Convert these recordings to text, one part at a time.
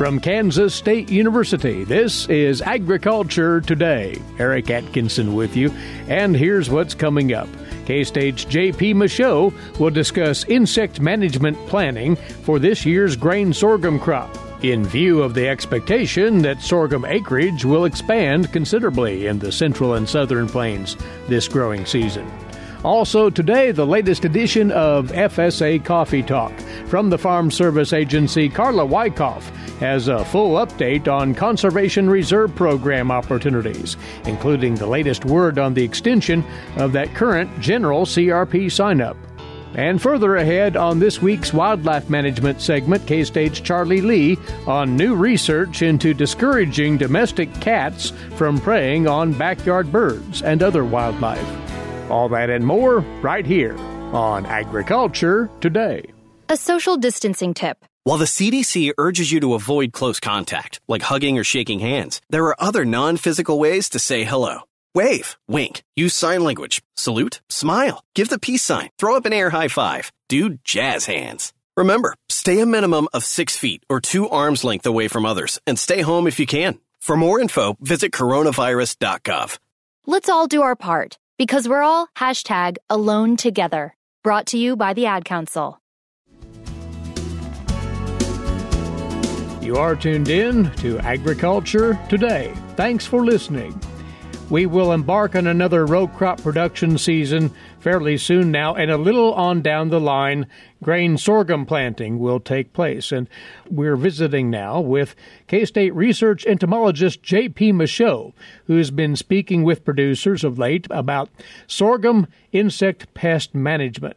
From Kansas State University, this is Agriculture Today. Eric Atkinson with you, and here's what's coming up. K State's JP Michaud will discuss insect management planning for this year's grain sorghum crop. In view of the expectation that sorghum acreage will expand considerably in the central and southern plains this growing season. Also, today, the latest edition of FSA Coffee Talk. From the Farm Service Agency, Carla Wikoff has a full update on Conservation Reserve Program opportunities, including the latest word on the extension of that current general CRP sign up. And further ahead on this week's wildlife management segment, K State's Charlie Lee on new research into discouraging domestic cats from preying on backyard birds and other wildlife. All that and more right here on Agriculture Today. A social distancing tip. While the CDC urges you to avoid close contact, like hugging or shaking hands, there are other non physical ways to say hello. Wave, wink, use sign language, salute, smile, give the peace sign, throw up an air high five, do jazz hands. Remember, stay a minimum of six feet or two arms length away from others and stay home if you can. For more info, visit coronavirus.gov. Let's all do our part because we're all hashtag alone together. Brought to you by the Ad Council. You are tuned in to Agriculture Today. Thanks for listening. We will embark on another row crop production season fairly soon now, and a little on down the line, grain sorghum planting will take place. And we're visiting now with K State research entomologist J.P. Michaud, who's been speaking with producers of late about sorghum insect pest management.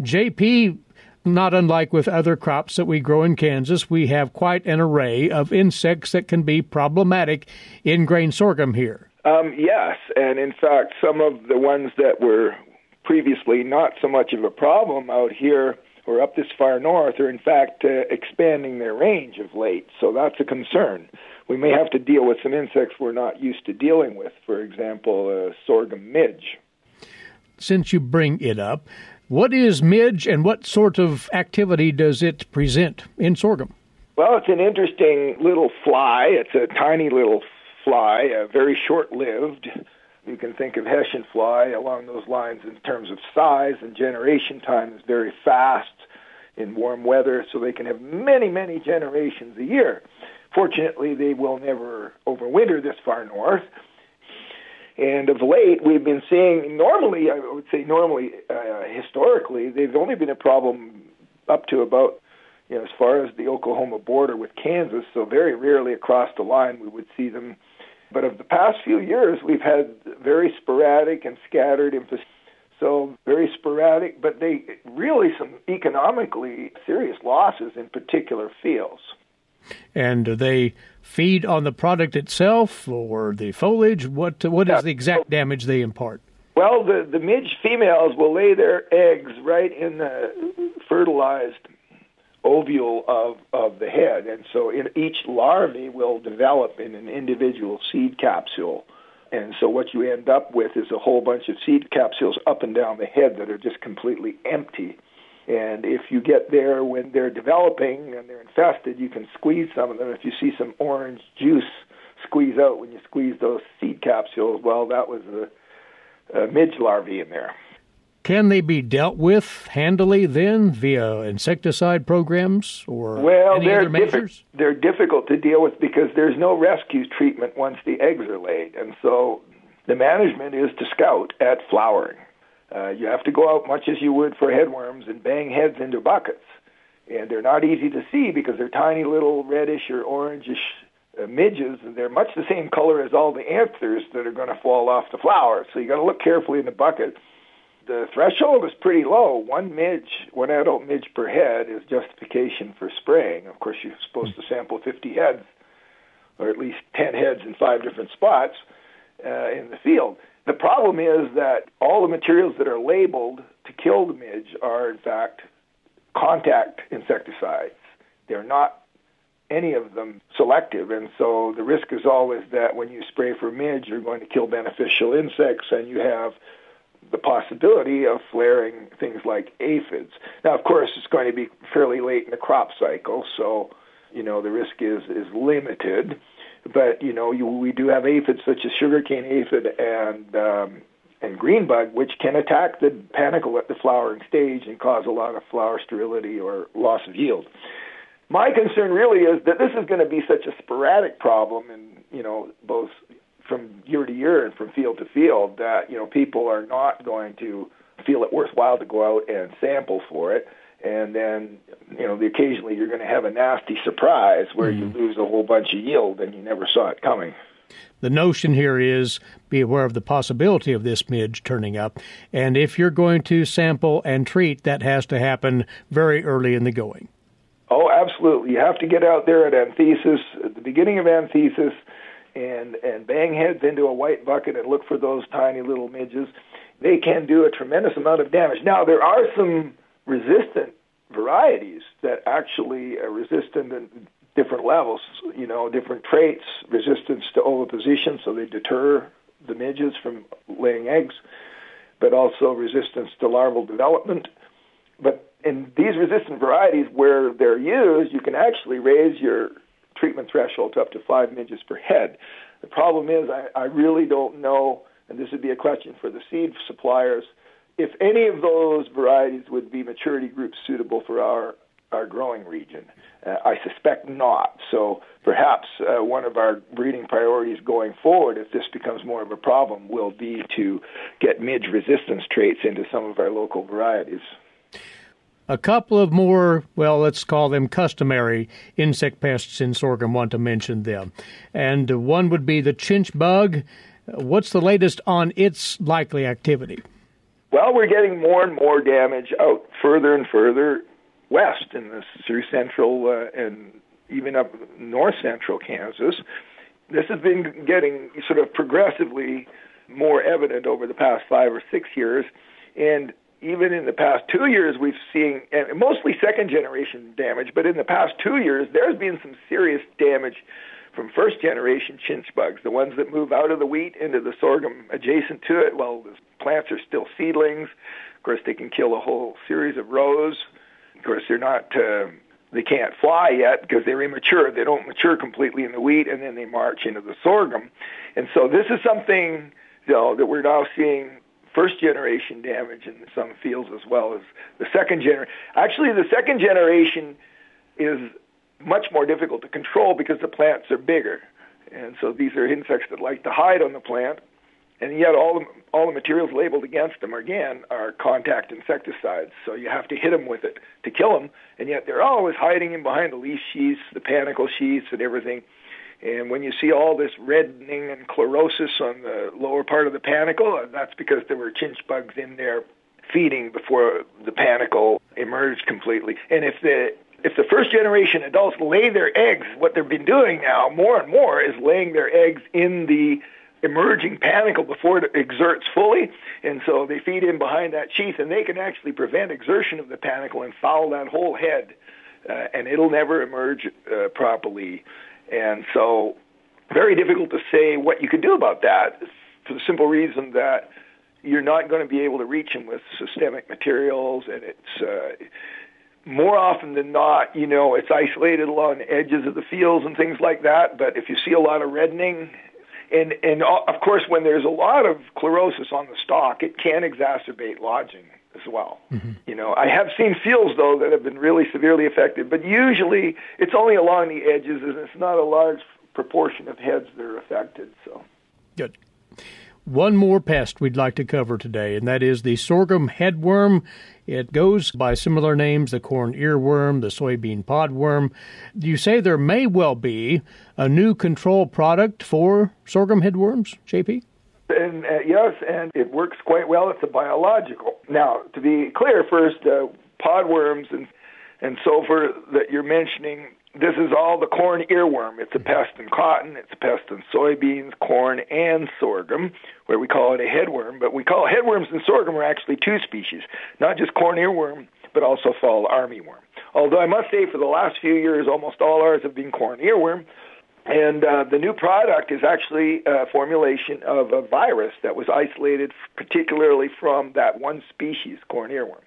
JP, not unlike with other crops that we grow in Kansas, we have quite an array of insects that can be problematic in grain sorghum here. Um, yes, and in fact, some of the ones that were previously not so much of a problem out here or up this far north are in fact uh, expanding their range of late. So that's a concern. We may have to deal with some insects we're not used to dealing with, for example, uh, sorghum midge. Since you bring it up, what is midge and what sort of activity does it present in sorghum? Well, it's an interesting little fly. It's a tiny little fly, uh, very short lived. You can think of Hessian fly along those lines in terms of size and generation time is very fast in warm weather, so they can have many, many generations a year. Fortunately, they will never overwinter this far north. And of late, we've been seeing, normally, I would say normally, uh, historically, they've only been a problem up to about, you know, as far as the Oklahoma border with Kansas. So very rarely across the line we would see them but of the past few years, we've had very sporadic and scattered infestations. So very sporadic, but they really some economically serious losses in particular fields. And do they feed on the product itself or the foliage? What what is the exact damage they impart? Well, the the midge females will lay their eggs right in the fertilized ovule of, of the head. And so each larvae will develop in an individual seed capsule. And so what you end up with is a whole bunch of seed capsules up and down the head that are just completely empty. And if you get there when they're developing and they're infested, you can squeeze some of them. If you see some orange juice squeeze out when you squeeze those seed capsules, well, that was a, a midge larvae in there. Can they be dealt with handily then via insecticide programs or well, any they're other measures? Diffi- they're difficult to deal with because there's no rescue treatment once the eggs are laid, and so the management is to scout at flowering. Uh, you have to go out much as you would for headworms and bang heads into buckets, and they're not easy to see because they're tiny little reddish or orangish uh, midges, and they're much the same color as all the anthers that are going to fall off the flower. So you got to look carefully in the bucket the threshold is pretty low. One midge, one adult midge per head is justification for spraying. Of course, you're supposed to sample 50 heads, or at least 10 heads in five different spots uh, in the field. The problem is that all the materials that are labeled to kill the midge are, in fact, contact insecticides. They're not any of them selective, and so the risk is always that when you spray for midge, you're going to kill beneficial insects, and you have the possibility of flaring things like aphids. Now, of course, it's going to be fairly late in the crop cycle, so you know the risk is is limited. But you know you, we do have aphids such as sugarcane aphid and um, and greenbug, which can attack the panicle at the flowering stage and cause a lot of flower sterility or loss of yield. My concern really is that this is going to be such a sporadic problem, and you know both from year to year and from field to field that you know people are not going to feel it worthwhile to go out and sample for it and then you know the occasionally you're going to have a nasty surprise where mm. you mm-hmm. lose a whole bunch of yield and you never saw it coming the notion here is be aware of the possibility of this midge turning up and if you're going to sample and treat that has to happen very early in the going oh absolutely you have to get out there at anthesis at the beginning of anthesis and and bang heads into a white bucket and look for those tiny little midges they can do a tremendous amount of damage now there are some resistant varieties that actually are resistant in different levels, you know, different traits, resistance to oviposition, so they deter the midges from laying eggs, but also resistance to larval development. But in these resistant varieties, where they're used, you can actually raise your treatment threshold to up to five midges per head. The problem is, I, I really don't know, and this would be a question for the seed suppliers if any of those varieties would be maturity groups suitable for our our growing region. Uh, I suspect not. So perhaps uh, one of our breeding priorities going forward, if this becomes more of a problem, will be to get midge resistance traits into some of our local varieties. A couple of more, well, let's call them customary insect pests in sorghum, want to mention them. And one would be the chinch bug. What's the latest on its likely activity? Well, we're getting more and more damage out further and further west in this through central uh, and even up north central Kansas. This has been getting sort of progressively more evident over the past five or six years, and even in the past two years, we've seen and mostly second generation damage. But in the past two years, there's been some serious damage from first generation chinch bugs, the ones that move out of the wheat into the sorghum adjacent to it. Well, the plants are still seedlings. Of course, they can kill a whole series of rows. Of course, they're not. Uh, they can't fly yet because they're immature. They don't mature completely in the wheat, and then they march into the sorghum. And so this is something you know, that we're now seeing first generation damage in some fields as well as the second generation. Actually, the second generation is much more difficult to control because the plants are bigger. And so these are insects that like to hide on the plant, and yet all the, all the materials labeled against them again are contact insecticides. So you have to hit them with it to kill them, and yet they're always hiding in behind the leaf sheaths, the panicle sheaths, and everything. And when you see all this reddening and chlorosis on the lower part of the panicle, uh, that's because there were chinch bugs in there feeding before the panicle emerged completely. And if the if the first generation adults lay their eggs, what they've been doing now more and more is laying their eggs in the emerging panicle before it exerts fully. And so they feed in behind that sheath, and they can actually prevent exertion of the panicle and foul that whole head, uh, and it'll never emerge uh, properly. And so, very difficult to say what you could do about that for the simple reason that you're not going to be able to reach them with systemic materials, and it's. Uh, more often than not, you know, it's isolated along the edges of the fields and things like that. But if you see a lot of reddening, and and uh, of course, when there's a lot of chlorosis on the stalk, it can exacerbate lodging as well. Mm-hmm. You know, I have seen fields though that have been really severely affected, but usually it's only along the edges, and it's not a large proportion of heads that are affected. So good. One more pest we'd like to cover today, and that is the sorghum headworm. It goes by similar names the corn earworm, the soybean podworm. You say there may well be a new control product for sorghum headworms, JP? And uh, yes, and it works quite well. It's a biological. Now, to be clear, first, uh, podworms and and so forth that you're mentioning this is all the corn earworm. It's a pest in cotton, it's a pest in soybeans, corn, and sorghum, where we call it a headworm. But we call headworms and sorghum are actually two species, not just corn earworm, but also fall armyworm. Although I must say, for the last few years, almost all ours have been corn earworm. And uh, the new product is actually a formulation of a virus that was isolated particularly from that one species, corn earworm.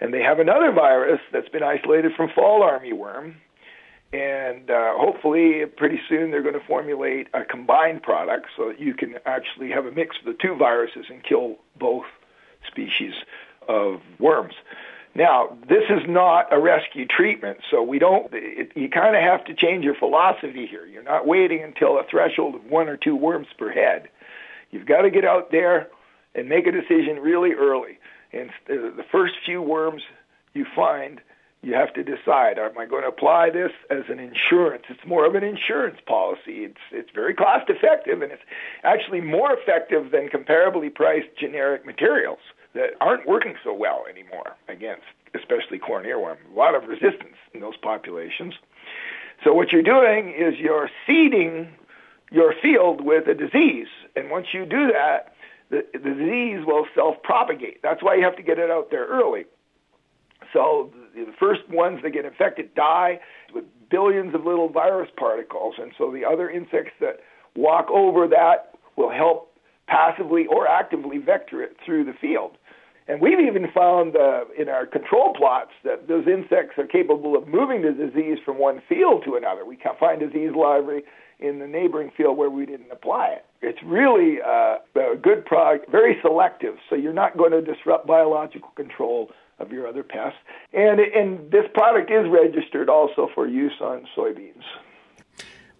And they have another virus that's been isolated from fall armyworm, And uh, hopefully, pretty soon, they're going to formulate a combined product so that you can actually have a mix of the two viruses and kill both species of worms. Now, this is not a rescue treatment, so we don't. It, you kind of have to change your philosophy here. You're not waiting until a threshold of one or two worms per head. You've got to get out there and make a decision really early. And uh, the first few worms you find, you have to decide: Am I going to apply this as an insurance? It's more of an insurance policy. It's it's very cost effective, and it's actually more effective than comparably priced generic materials that aren't working so well anymore against especially corn earworm. A lot of resistance in those populations. So what you're doing is you're seeding your field with a disease, and once you do that, the, the disease will self-propagate. That's why you have to get it out there early. So the first ones that get infected die with billions of little virus particles, and so the other insects that walk over that will help passively or actively vector it through the field. And we've even found uh, in our control plots that those insects are capable of moving the disease from one field to another. We can find disease larvae in the neighboring field where we didn't apply it. It's really uh, a good product, very selective, so you're not going to disrupt biological control of your other pests. And, and this product is registered also for use on soybeans.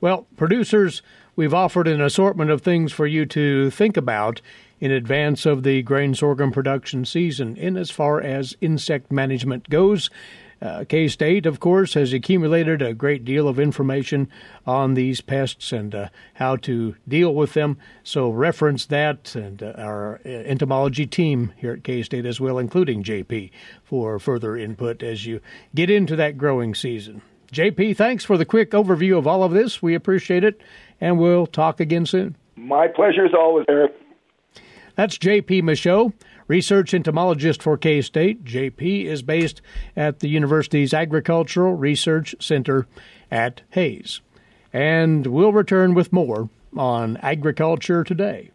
Well, producers, we've offered an assortment of things for you to think about in advance of the grain sorghum production season in as far as insect management goes. Uh, K State, of course, has accumulated a great deal of information on these pests and uh, how to deal with them. So, reference that and uh, our uh, entomology team here at K State as well, including JP, for further input as you get into that growing season. JP, thanks for the quick overview of all of this. We appreciate it, and we'll talk again soon. My pleasure as always, Eric. That's JP Michaud, research entomologist for K State. JP is based at the university's Agricultural Research Center at Hays. And we'll return with more on Agriculture Today.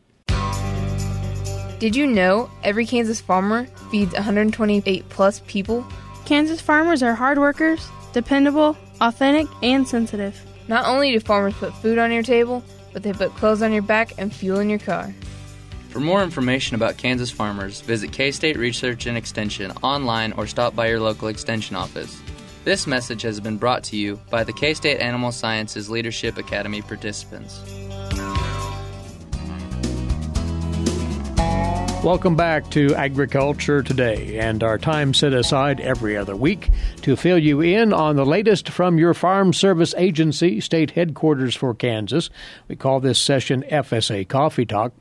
Did you know every Kansas farmer feeds 128 plus people? Kansas farmers are hard workers, dependable, authentic, and sensitive. Not only do farmers put food on your table, but they put clothes on your back and fuel in your car. For more information about Kansas farmers, visit K State Research and Extension online or stop by your local Extension office. This message has been brought to you by the K State Animal Sciences Leadership Academy participants. Welcome back to Agriculture Today and our time set aside every other week to fill you in on the latest from your Farm Service Agency, state headquarters for Kansas. We call this session FSA Coffee Talk.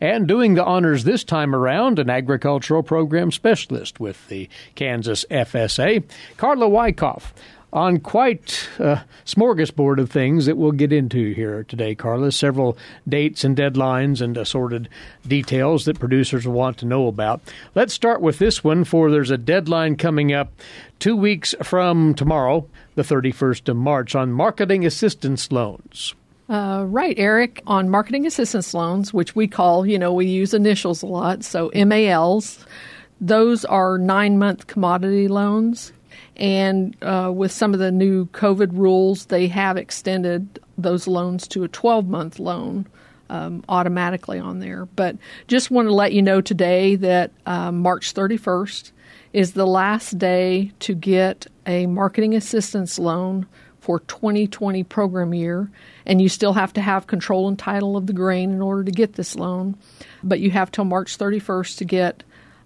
And doing the honors this time around, an agricultural program specialist with the Kansas FSA, Carla Wikoff on quite a smorgasbord of things that we'll get into here today, Carla. Several dates and deadlines and assorted details that producers want to know about. Let's start with this one, for there's a deadline coming up two weeks from tomorrow, the 31st of March, on marketing assistance loans. Uh, right, Eric, on marketing assistance loans, which we call, you know, we use initials a lot, so MALs. Those are nine month commodity loans. And uh, with some of the new COVID rules, they have extended those loans to a 12 month loan um, automatically on there. But just want to let you know today that uh, March 31st is the last day to get a marketing assistance loan for 2020 program year, and you still have to have control and title of the grain in order to get this loan. But you have till March 31st to get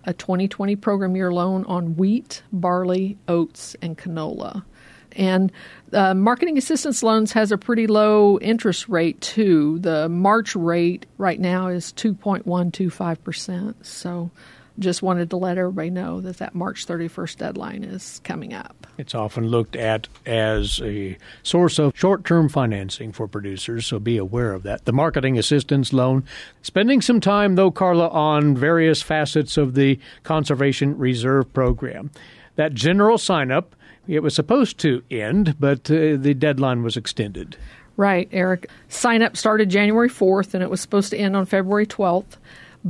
a 2020 program year loan on wheat, barley, oats, and canola. And uh, marketing assistance loans has a pretty low interest rate too. The March rate right now is 2.125%. So just wanted to let everybody know that that March 31st deadline is coming up. It's often looked at as a source of short term financing for producers, so be aware of that. The marketing assistance loan. Spending some time, though, Carla, on various facets of the Conservation Reserve Program. That general sign up, it was supposed to end, but uh, the deadline was extended. Right, Eric. Sign up started January 4th and it was supposed to end on February 12th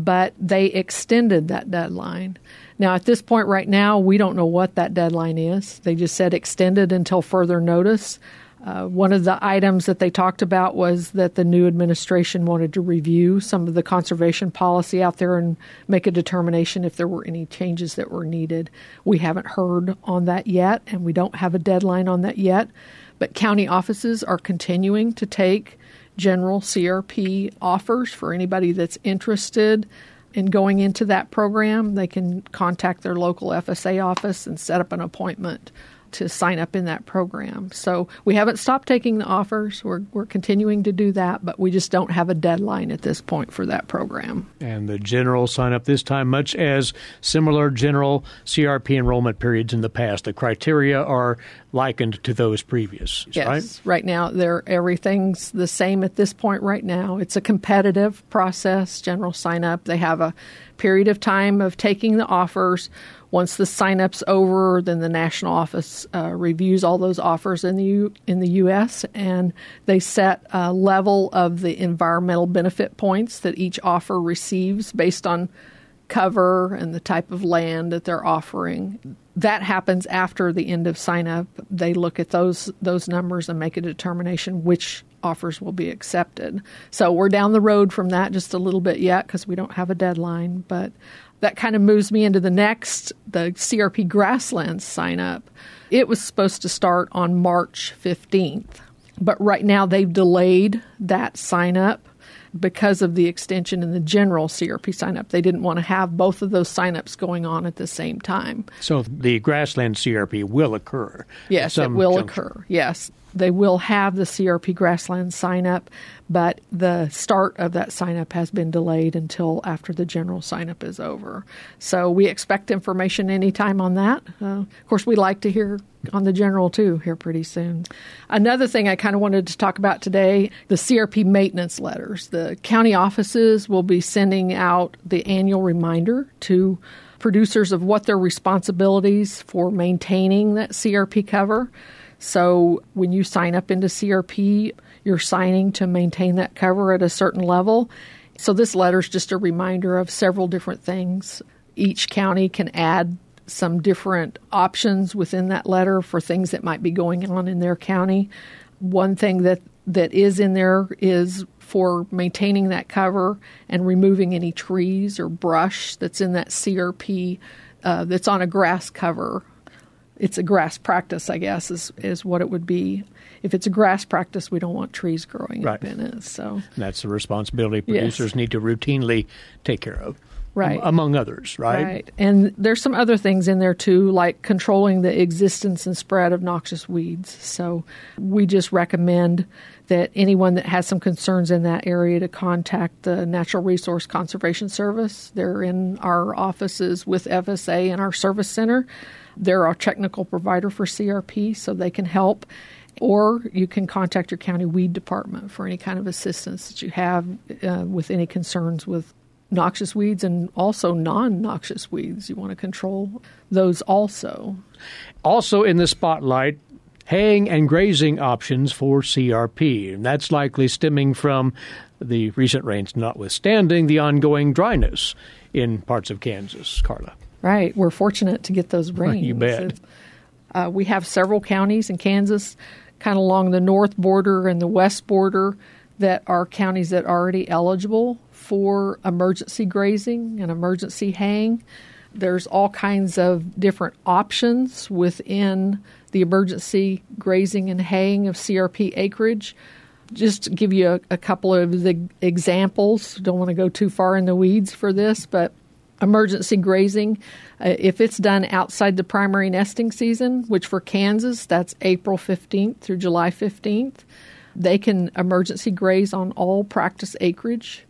but they extended that deadline. Now, at this point right now, we don't know what that deadline is. They just said extended until further notice. Uh, one of the items that they talked about was that the new administration wanted to review some of the conservation policy out there and make a determination if there were any changes that were needed. We haven't heard on that yet, and we don't have a deadline on that yet. But county offices are continuing to take general CRP offers for anybody that's interested in going into that program. They can contact their local FSA office and set up an appointment to sign up in that program. So we haven't stopped taking the offers. We're, we're continuing to do that, but we just don't have a deadline at this point for that program. And the general sign up this time, much as similar general CRP enrollment periods in the past, the criteria are likened to those previous, yes. right? Right now, they're, everything's the same at this point right now. It's a competitive process, general sign up. They have a period of time of taking the offers once the sign-up's over, then the national office uh, reviews all those offers in the U- in the U.S. and they set a level of the environmental benefit points that each offer receives based on cover and the type of land that they're offering. That happens after the end of sign up. They look at those those numbers and make a determination which offers will be accepted. So we're down the road from that just a little bit yet because we don't have a deadline, but that kind of moves me into the next, the CRP grasslands sign up. It was supposed to start on March 15th, but right now they've delayed that sign up because of the extension and the general CRP sign up. They didn't want to have both of those sign-ups going on at the same time. So the grassland CRP will occur. Yes, it will occur. Yes. They will have the CRP grassland sign up, but the start of that sign up has been delayed until after the general sign up is over. So we expect information anytime on that. Uh, of course, we like to hear on the general too here pretty soon. Another thing I kind of wanted to talk about today the CRP maintenance letters. The county offices will be sending out the annual reminder to producers of what their responsibilities for maintaining that CRP cover. So when you sign up into CRP, you're signing to maintain that cover at a certain level. So this letter is just a reminder of several different things. Each county can add some different options within that letter for things that might be going on in their county. One thing that that is in there is for maintaining that cover and removing any trees or brush that's in that CRP uh, that's on a grass cover it's a grass practice, I guess, is is what it would be. If it's a grass practice, we don't want trees growing right. up in it. So and that's the responsibility producers yes. need to routinely take care of. Right. among others, right? Right. And there's some other things in there too, like controlling the existence and spread of noxious weeds. So we just recommend that anyone that has some concerns in that area to contact the Natural Resource Conservation Service. They're in our offices with FSA and our service center. They're our technical provider for CRP, so they can help. Or you can contact your county weed department for any kind of assistance that you have uh, with any concerns with noxious weeds and also non noxious weeds. You want to control those also. Also in the spotlight, haying and grazing options for CRP, and that's likely stemming from the recent rains, notwithstanding the ongoing dryness in parts of Kansas. Carla. Right. We're fortunate to get those rains. you bet. Uh, we have several counties in Kansas, kind of along the north border and the west border, that are counties that are already eligible for emergency grazing and emergency haying. There's all kinds of different options within the emergency grazing and haying of CRP acreage. Just to give you a, a couple of the examples, don't want to go too far in the weeds for this, but emergency grazing. Uh, if it's done outside the primary nesting season, which for Kansas, that's April 15th through July 15th, they can emergency graze on all practice acreage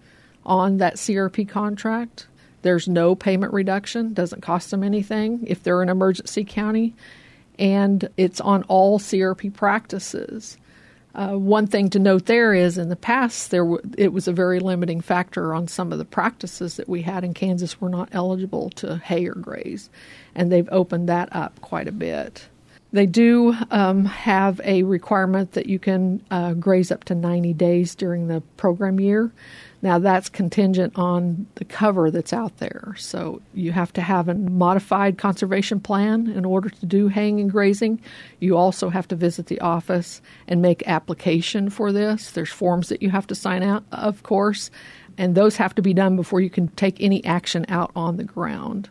on that CRP contract. There's no payment reduction, doesn't cost them anything if they're an emergency county, and it's on all CRP practices. Uh, one thing to note there is in the past there w- it was a very limiting factor on some of the practices that we had in Kansas were not eligible to hay or graze, and they've opened that up quite a bit. They do um, have a requirement that you can uh, graze up to 90 days during the program year. Now, that's contingent on the cover that's out there. So, you have to have a modified conservation plan in order to do haying and grazing. You also have to visit the office and make application for this. There's forms that you have to sign out, of course, and those have to be done before you can take any action out on the ground.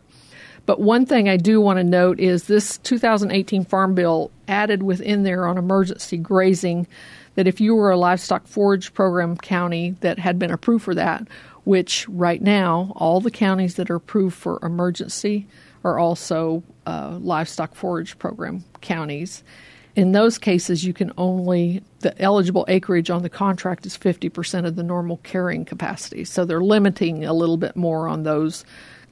But one thing I do want to note is this 2018 Farm Bill added within there on emergency grazing that if you were a livestock forage program county that had been approved for that, which right now all the counties that are approved for emergency are also uh, livestock forage program counties. In those cases, you can only, the eligible acreage on the contract is 50% of the normal carrying capacity. So they're limiting a little bit more on those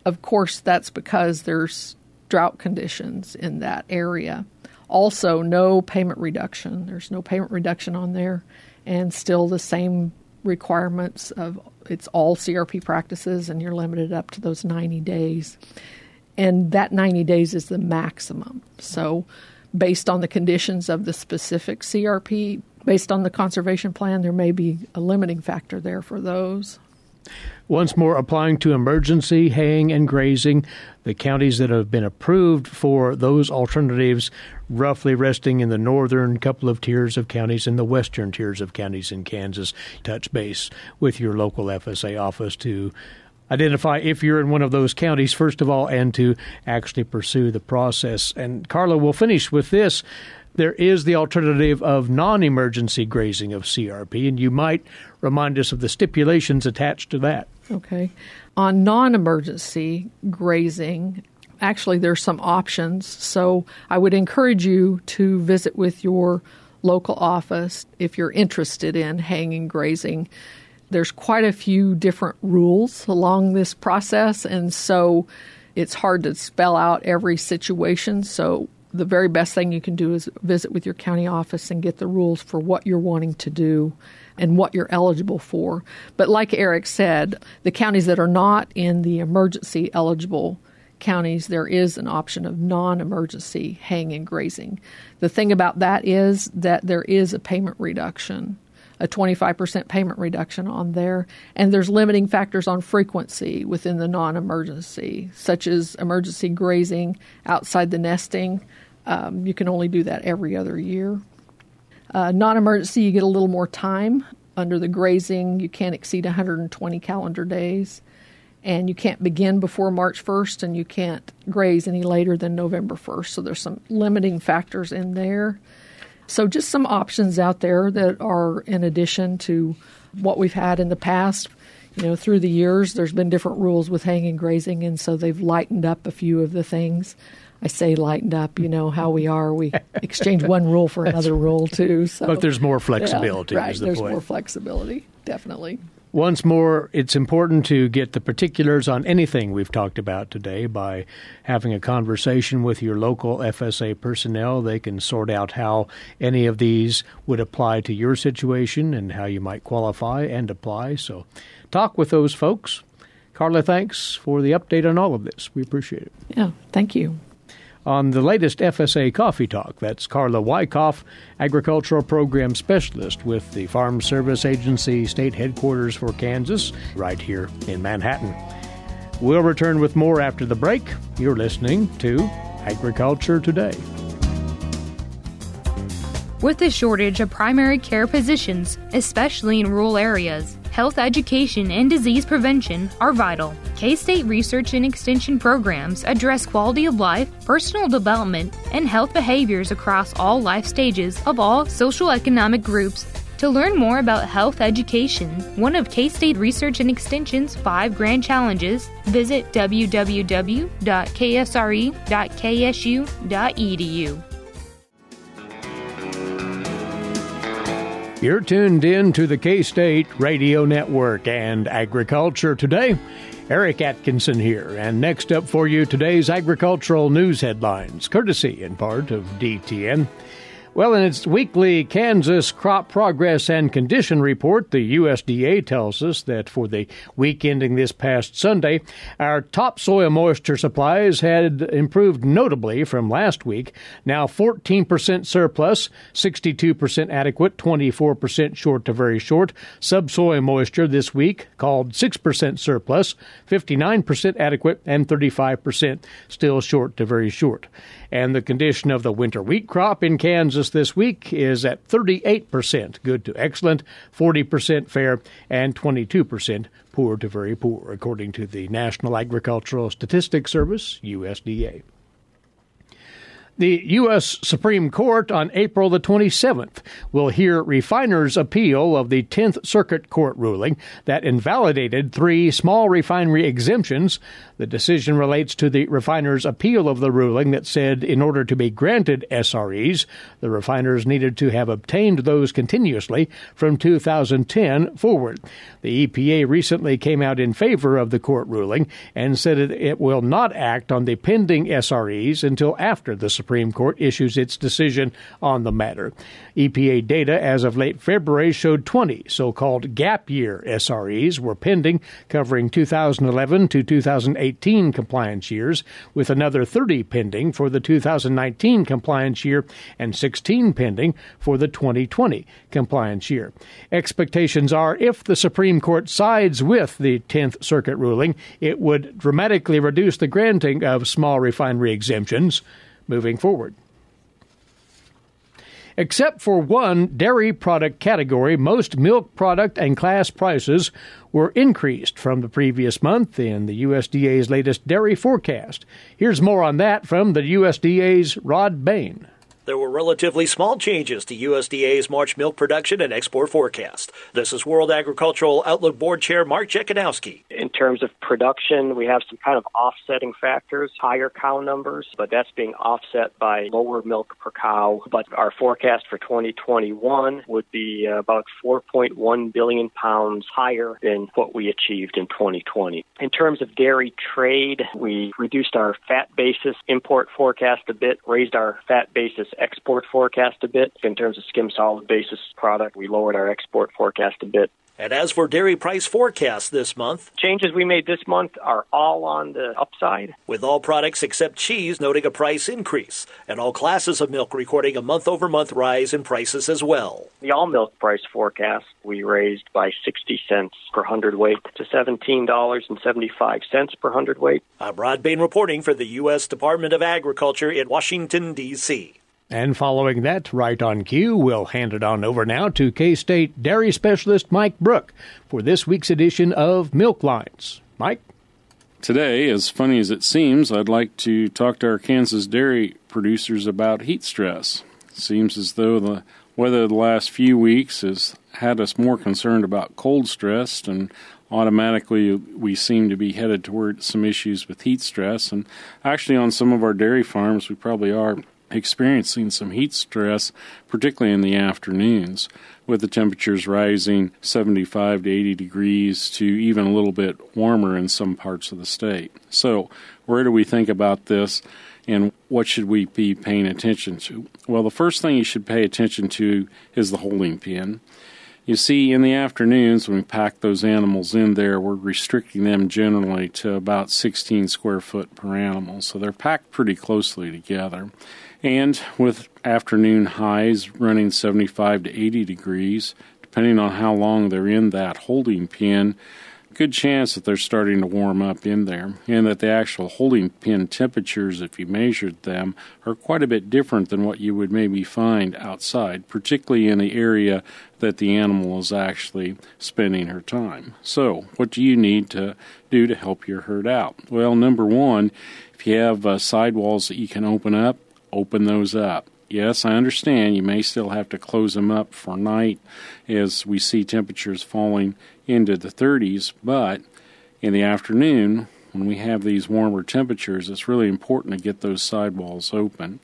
of course, that's because there's drought conditions in that area. Also, no payment reduction. There's no payment reduction on there, and still the same requirements of it's all CRP practices, and you're limited up to those 90 days. And that 90 days is the maximum. So, based on the conditions of the specific CRP, based on the conservation plan, there may be a limiting factor there for those. Once more, applying to emergency haying and grazing, the counties that have been approved for those alternatives, roughly resting in the northern couple of tiers of counties and the western tiers of counties in Kansas. Touch base with your local FSA office to identify if you're in one of those counties, first of all, and to actually pursue the process. And Carla, we'll finish with this there is the alternative of non emergency grazing of CRP, and you might remind us of the stipulations attached to that. Okay. On non emergency grazing, actually, there's some options. So I would encourage you to visit with your local office if you're interested in hanging grazing. There's quite a few different rules along this process, and so it's hard to spell out every situation. So the very best thing you can do is visit with your county office and get the rules for what you're wanting to do and what you're eligible for. But like Eric said, the counties that are not in the emergency eligible counties, there is an option of non emergency hang and grazing. The thing about that is that there is a payment reduction a 25% payment reduction on there. And there's limiting factors on frequency within the non emergency, such as emergency grazing outside the nesting. Um, you can only do that every other year. Uh, non emergency, you get a little more time. Under the grazing, you can't exceed 120 calendar days. And you can't begin before March 1st, and you can't graze any later than November 1st. So there's some limiting factors in there. So, just some options out there that are in addition to what we've had in the past. You know, through the years, there's been different rules with hanging grazing, and so they've lightened up a few of the things. I say lightened up, you know how we are. We exchange one rule for another rule too. So, but there's more flexibility. Yeah, right, the there's point. more flexibility, definitely. Once more, it's important to get the particulars on anything we've talked about today by having a conversation with your local FSA personnel. They can sort out how any of these would apply to your situation and how you might qualify and apply. So, talk with those folks. Carla, thanks for the update on all of this. We appreciate it. Yeah, thank you on the latest FSA Coffee Talk. That's Carla Wikoff, Agricultural Program Specialist with the Farm Service Agency State Headquarters for Kansas, right here in Manhattan. We'll return with more after the break. You're listening to Agriculture Today. With the shortage of primary care physicians, especially in rural areas, health education and disease prevention are vital. K State research and extension programs address quality of life, personal development, and health behaviors across all life stages of all social economic groups. To learn more about health education, one of K State Research and Extension's five grand challenges, visit www.ksre.ksu.edu. You're tuned in to the K State Radio Network and Agriculture Today. Eric Atkinson here, and next up for you today's agricultural news headlines, courtesy in part of DTN. Well, in its weekly Kansas Crop Progress and Condition Report, the USDA tells us that for the week ending this past Sunday, our topsoil moisture supplies had improved notably from last week. Now 14% surplus, 62% adequate, 24% short to very short. Subsoil moisture this week called 6% surplus, 59% adequate, and 35% still short to very short. And the condition of the winter wheat crop in Kansas this week is at 38% good to excellent, 40% fair, and 22% poor to very poor, according to the National Agricultural Statistics Service, USDA. The U.S. Supreme Court on April the 27th will hear refiners' appeal of the 10th Circuit Court ruling that invalidated three small refinery exemptions. The decision relates to the refiners' appeal of the ruling that said in order to be granted SREs, the refiners needed to have obtained those continuously from 2010 forward. The EPA recently came out in favor of the court ruling and said it will not act on the pending SREs until after the Supreme Court issues its decision on the matter. EPA data as of late February showed 20 so called gap year SREs were pending, covering 2011 to 2018 compliance years, with another 30 pending for the 2019 compliance year and 16 pending for the 2020 compliance year. Expectations are if the Supreme Court sides with the 10th Circuit ruling, it would dramatically reduce the granting of small refinery exemptions moving forward. Except for one dairy product category, most milk product and class prices were increased from the previous month in the USDA's latest dairy forecast. Here's more on that from the USDA's Rod Bain. There were relatively small changes to USDA's March milk production and export forecast. This is World Agricultural Outlook Board Chair Mark Jekanowski. In terms of production, we have some kind of offsetting factors, higher cow numbers, but that's being offset by lower milk per cow. But our forecast for 2021 would be about 4.1 billion pounds higher than what we achieved in 2020. In terms of dairy trade, we reduced our fat basis import forecast a bit, raised our fat basis export forecast a bit. In terms of skim solid basis product, we lowered our export forecast a bit. And as for dairy price forecasts this month, changes we made this month are all on the upside. With all products except cheese noting a price increase, and all classes of milk recording a month over month rise in prices as well. The all milk price forecast we raised by 60 cents per hundredweight to $17.75 per hundredweight. I'm Rod Bain reporting for the U.S. Department of Agriculture in Washington, D.C. And following that, right on cue, we'll hand it on over now to K State dairy specialist Mike Brouk for this week's edition of Milk Lines. Mike? Today, as funny as it seems, I'd like to talk to our Kansas dairy producers about heat stress. Seems as though the weather the last few weeks has had us more concerned about cold stress and automatically we seem to be headed toward some issues with heat stress and actually on some of our dairy farms we probably are experiencing some heat stress, particularly in the afternoons, with the temperatures rising 75 to 80 degrees to even a little bit warmer in some parts of the state. So, where do we think about this? And what should we be paying attention to? Well, the first thing you should pay attention to is the holding pen. You see, in the afternoons, when we pack those animals in there, we're restricting them generally to about 16 square foot per animal. So they're packed pretty closely together. And with afternoon highs running 75 to 80 degrees, depending on how long they're in that holding pen, good chance that they're starting to warm up in there, and that the actual holding pen temperatures, if you measured them, are quite a bit different than what you would maybe find outside, particularly in the area that the animal is actually spending her time. So, what do you need to do to help your herd out? Well, number one, if you have uh, sidewalls that you can open up, open those up. Yes, I understand you may still have to close them up for night as we see temperatures falling into the 30s, but in the afternoon, when we have these warmer temperatures, it's really important to get those sidewalls open.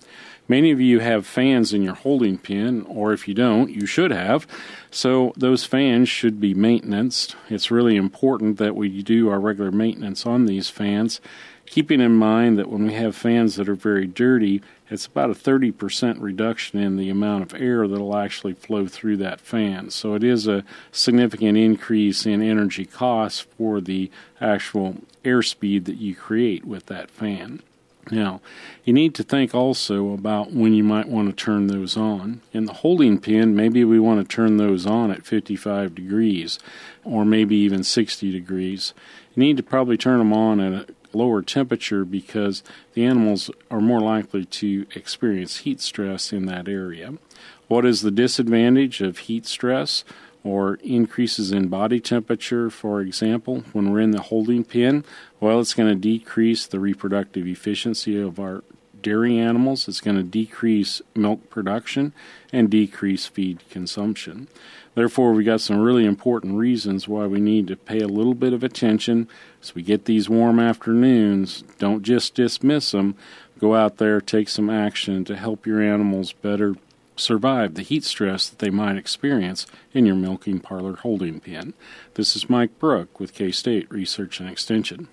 Many of you have fans in your holding pen, or if you don't, you should have. So those fans should be maintained. It's really important that we do our regular maintenance on these fans keeping in mind that when we have fans that are very dirty, it's about a 30% reduction in the amount of air that will actually flow through that fan. So it is a significant increase in energy costs for the actual airspeed that you create with that fan. Now, you need to think also about when you might want to turn those on. In the holding pin, maybe we want to turn those on at 55 degrees or maybe even 60 degrees. You need to probably turn them on at a lower temperature because the animals are more likely to experience heat stress in that area. What is the disadvantage of heat stress? or increases in body temperature, for example, when we're in the holding pen, well, it's going to decrease the reproductive efficiency of our dairy animals. It's going to decrease milk production and decrease feed consumption. Therefore, we got some really important reasons why we need to pay a little bit of attention as we get these warm afternoons. Don't just dismiss them. Go out there, take some action to help your animals better survive the heat stress that they might experience in your milking parlor holding pen. This is Mike Brouk with K State Research and Extension.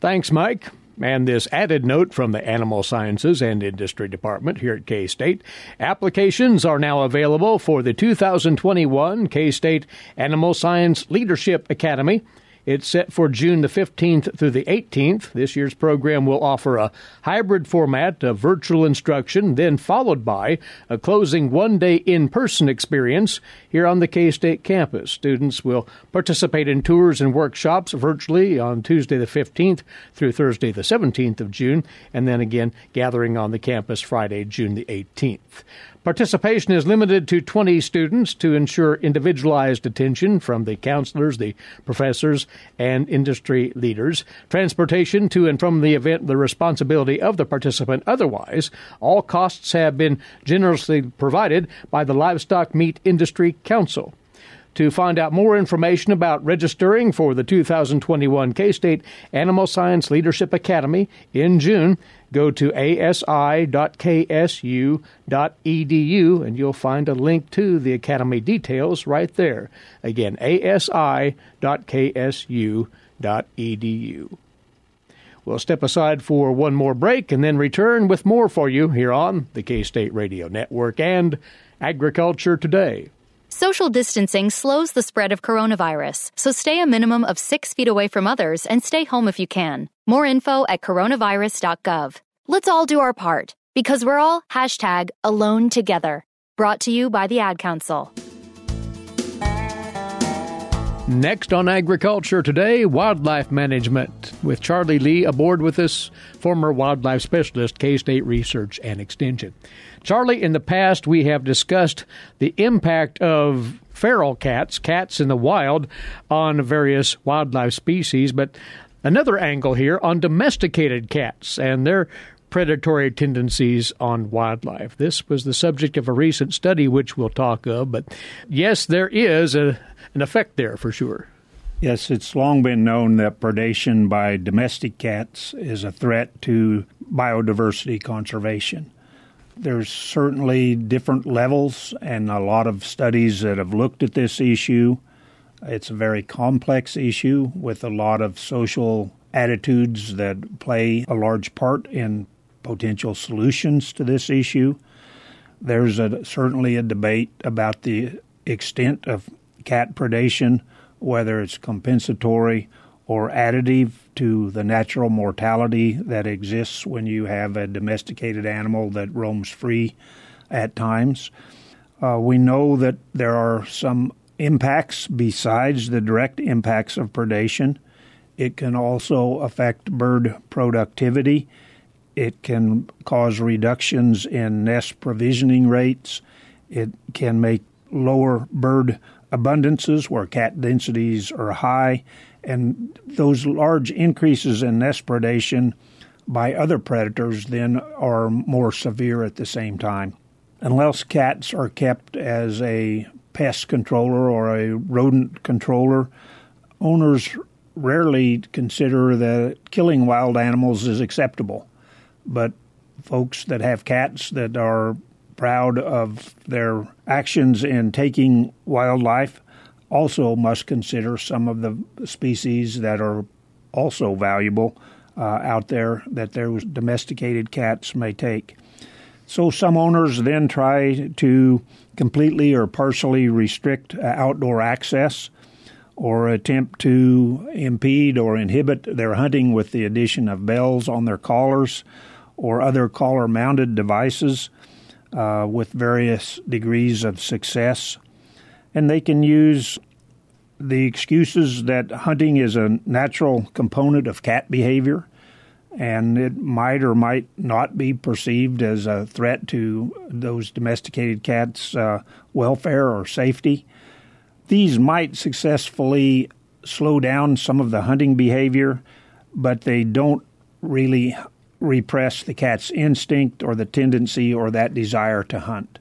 Thanks, Mike. And this added note from the Animal Sciences and Industry Department here at K State applications are now available for the 2021 K State Animal Science Leadership Academy. It's set for June the 15th through the 18th. This year's program will offer a hybrid format of virtual instruction, then followed by a closing one day in person experience here on the K State campus. Students will participate in tours and workshops virtually on Tuesday the 15th through Thursday the 17th of June, and then again gathering on the campus Friday, June the 18th. Participation is limited to 20 students to ensure individualized attention from the counselors, the professors, and industry leaders. Transportation to and from the event, the responsibility of the participant. Otherwise, all costs have been generously provided by the Livestock Meat Industry Council. To find out more information about registering for the 2021 K State Animal Science Leadership Academy in June, go to asi.ksu.edu and you'll find a link to the Academy details right there. Again, asi.ksu.edu. We'll step aside for one more break and then return with more for you here on the K State Radio Network and Agriculture Today. Social distancing slows the spread of coronavirus, so stay a minimum of six feet away from others and stay home if you can. More info at coronavirus.gov. Let's all do our part because we're all hashtag alone together. Brought to you by the Ad Council. Next on Agriculture Today, wildlife management with Charlie Lee aboard with us, former wildlife specialist, K State Research and Extension. Charlie, in the past, we have discussed the impact of feral cats, cats in the wild, on various wildlife species, but another angle here on domesticated cats and their predatory tendencies on wildlife. This was the subject of a recent study, which we'll talk of, but yes, there is a an effect there for sure. Yes, it's long been known that predation by domestic cats is a threat to biodiversity conservation. There's certainly different levels and a lot of studies that have looked at this issue. It's a very complex issue with a lot of social attitudes that play a large part in potential solutions to this issue. There's a, certainly a debate about the extent of cat predation, whether it's compensatory or additive to the natural mortality that exists when you have a domesticated animal that roams free at times. Uh, we know that there are some impacts besides the direct impacts of predation. It can also affect bird productivity. It can cause reductions in nest provisioning rates. It can make lower bird abundances where cat densities are high, and those large increases in nest predation by other predators then are more severe at the same time. Unless cats are kept as a pest controller or a rodent controller, owners rarely consider that killing wild animals is acceptable. But folks that have cats that are proud of their actions in taking wildlife also must consider some of the species that are also valuable, uh, out there that those domesticated cats may take. So some owners then try to completely or partially restrict uh, outdoor access or attempt to impede or inhibit their hunting with the addition of bells on their collars or other collar mounted devices uh, with various degrees of success. And they can use the excuses that hunting is a natural component of cat behavior and it might or might not be perceived as a threat to those domesticated cats' uh, welfare or safety. These might successfully slow down some of the hunting behavior, but they don't really repress the cat's instinct or the tendency or that desire to hunt.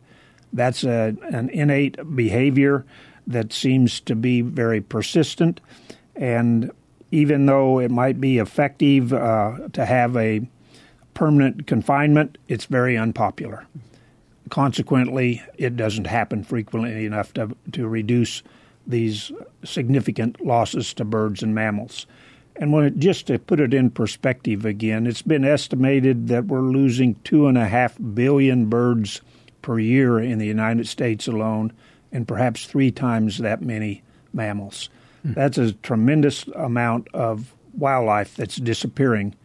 That's a, an innate behavior that seems to be very persistent, and even though it might be effective uh, to have a permanent confinement, it's very unpopular. Consequently, it doesn't happen frequently enough to, to reduce these significant losses to birds and mammals. And when it, just to put it in perspective again, it's been estimated that we're losing two and a half billion birds per year in the United States alone, and perhaps three times that many mammals. Mm. That's a tremendous amount of wildlife that's disappearing,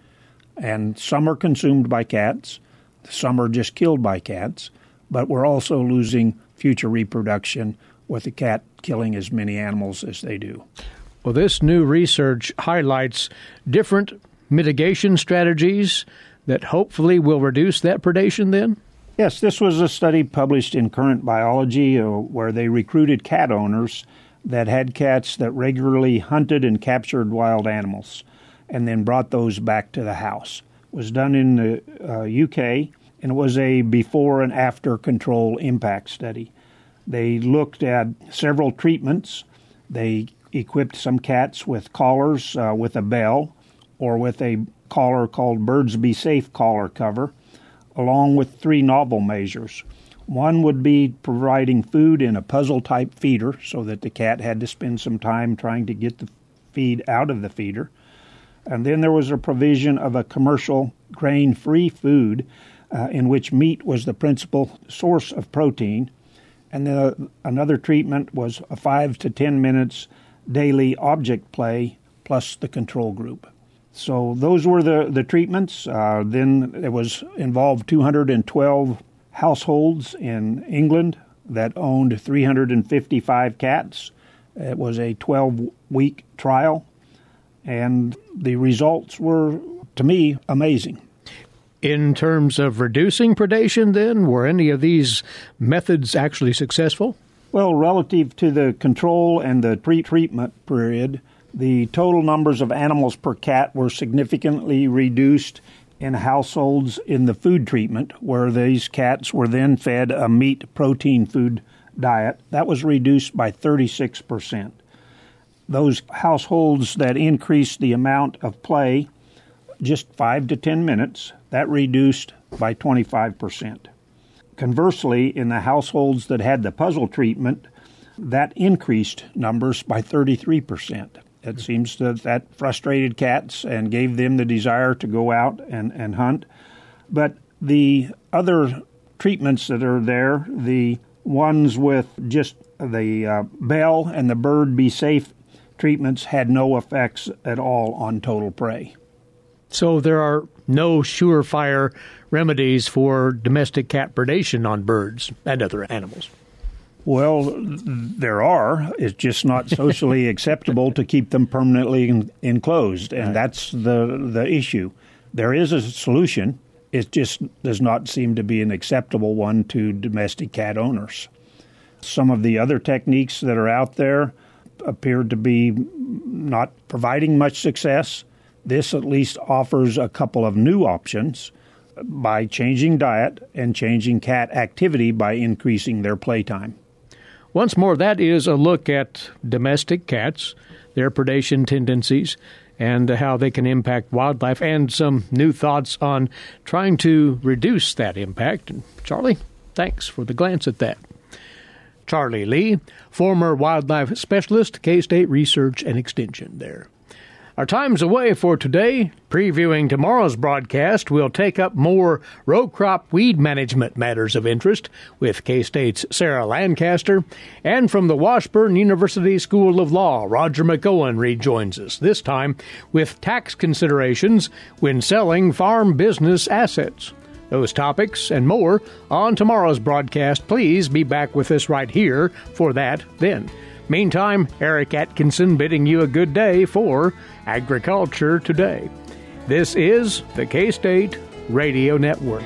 and some are consumed by cats, some are just killed by cats, but we're also losing future reproduction with the cat killing as many animals as they do. Well, this new research highlights different mitigation strategies that hopefully will reduce that predation then? Yes, this was a study published in Current Biology uh, where they recruited cat owners that had cats that regularly hunted and captured wild animals and then brought those back to the house. It was done in the uh, UK and it was a before and after control impact study. They looked at several treatments. They equipped some cats with collars uh, with a bell or with a collar called Birds Be Safe collar cover, along with three novel measures. One would be providing food in a puzzle type feeder so that the cat had to spend some time trying to get the feed out of the feeder. And then there was a provision of a commercial grain free food uh, in which meat was the principal source of protein. And then uh, another treatment was a five to ten minutes daily object play plus the control group. So those were the, the treatments. Uh, then it was involved 212 households in England that owned 355 cats. It was a 12 week trial, and the results were, to me, amazing. In terms of reducing predation, then, were any of these methods actually successful? Well, relative to the control and the pre treatment period, the total numbers of animals per cat were significantly reduced in households in the food treatment, where these cats were then fed a meat protein food diet. That was reduced by 36%. Those households that increased the amount of play just 5 to 10 minutes, that reduced by 25%. Conversely, in the households that had the puzzle treatment, that increased numbers by 33%. It seems that that frustrated cats and gave them the desire to go out and, and hunt. But the other treatments that are there, the ones with just the uh, bell and the bird be safe treatments, had no effects at all on total prey. So there are no surefire remedies for domestic cat predation on birds and other animals. Well, there are. It's just not socially acceptable to keep them permanently in, enclosed, and right. that's the the issue. There is a solution. It just does not seem to be an acceptable one to domestic cat owners. Some of the other techniques that are out there appear to be not providing much success. This at least offers a couple of new options by changing diet and changing cat activity by increasing their playtime. Once more, that is a look at domestic cats, their predation tendencies, and how they can impact wildlife, and some new thoughts on trying to reduce that impact. Charlie, thanks for the glance at that. Charlie Lee, former wildlife specialist, K State Research and Extension there. Our time's away for today. Previewing tomorrow's broadcast, we'll take up more row crop weed management matters of interest with K State's Sarah Lancaster. And from the Washburn University School of Law, Roger McEowen rejoins us, this time with tax considerations when selling farm business assets. Those topics and more on tomorrow's broadcast. Please be back with us right here for that then. Meantime, Eric Atkinson bidding you a good day for Agriculture Today. This is the K State Radio Network.